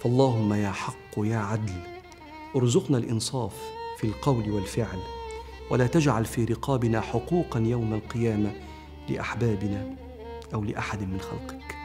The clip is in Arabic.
فاللهم يا حق يا عدل ارزقنا الإنصاف في القول والفعل ولا تجعل في رقابنا حقوقا يوم القيامة لأحبابنا أو لأحد من خلقك.